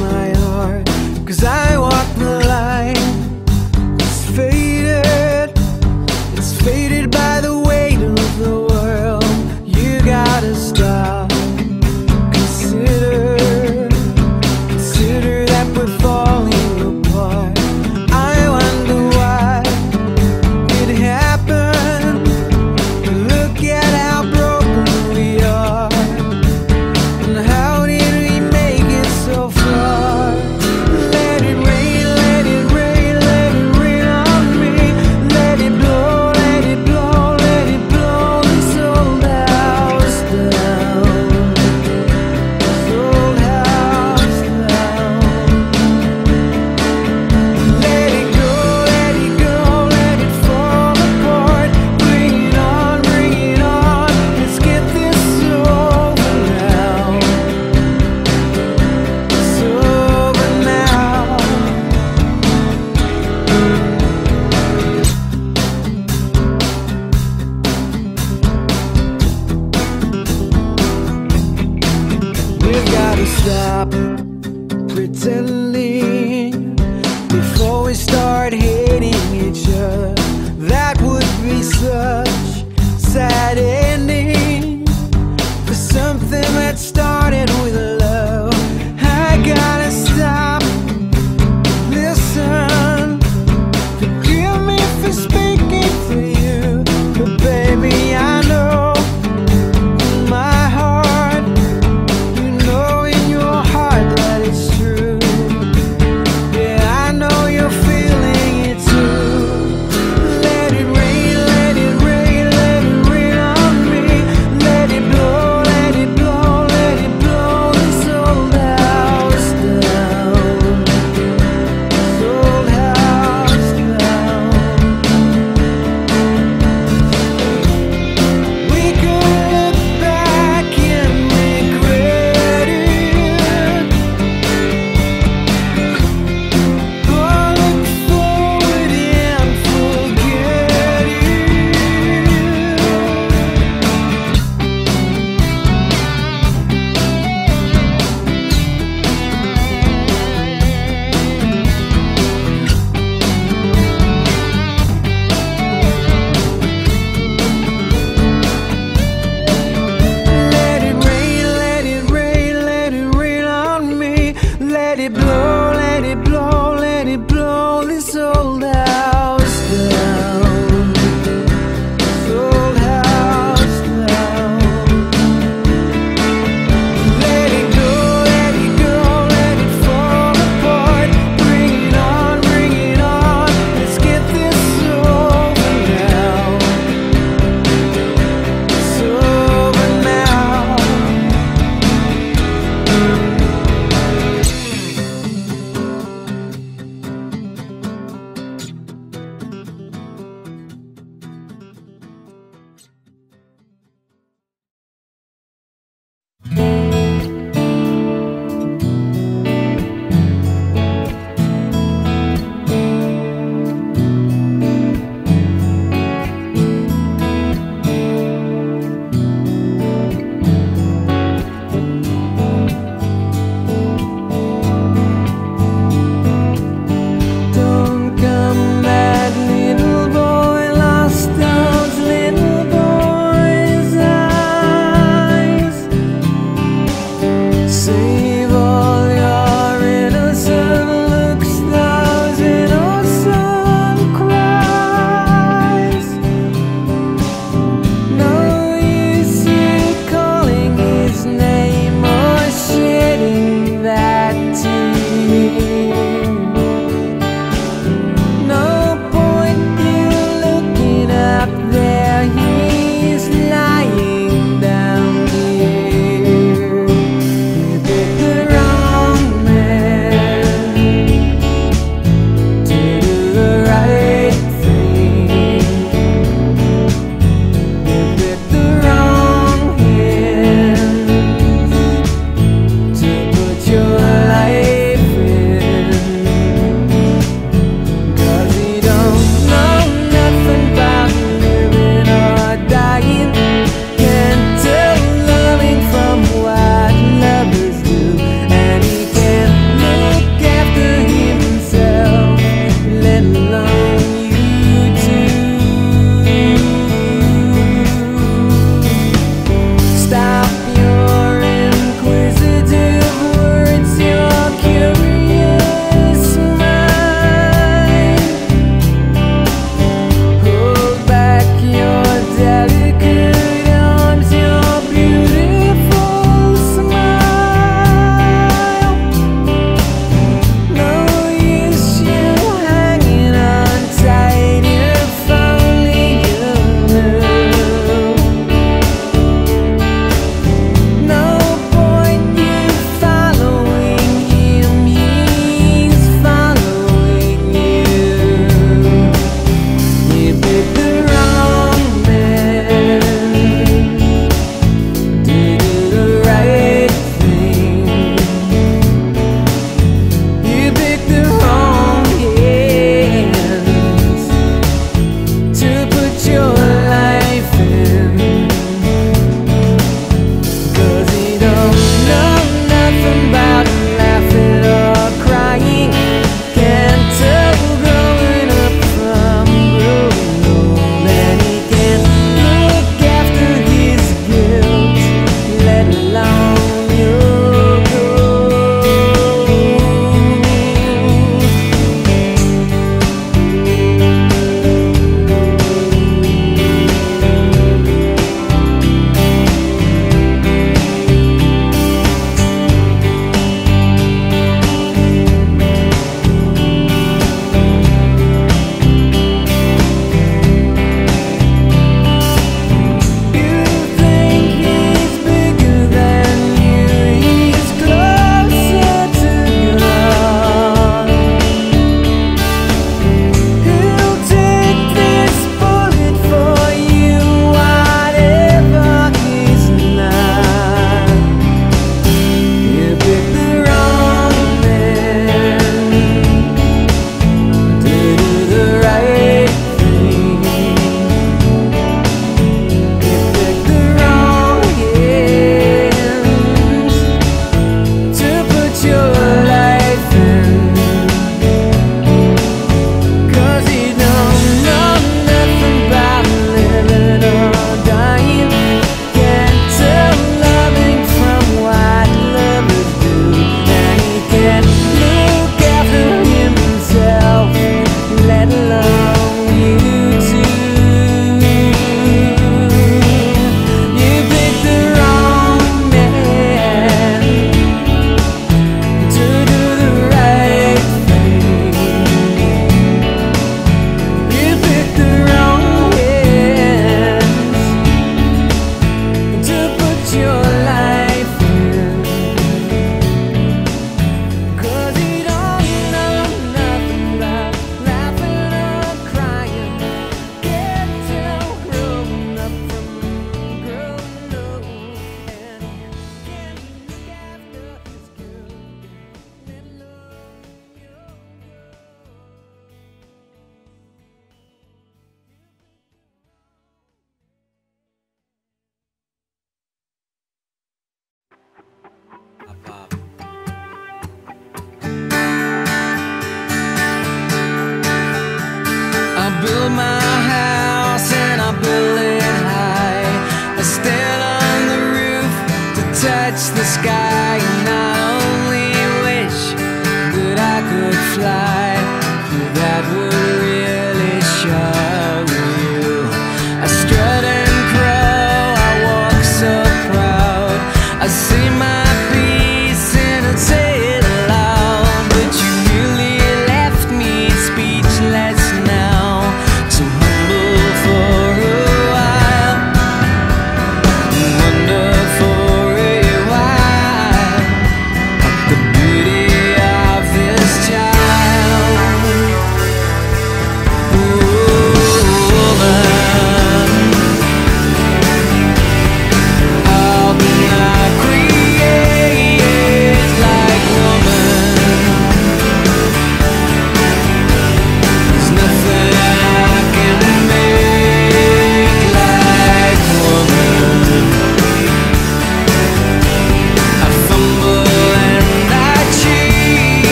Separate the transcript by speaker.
Speaker 1: my heart. Cause I walked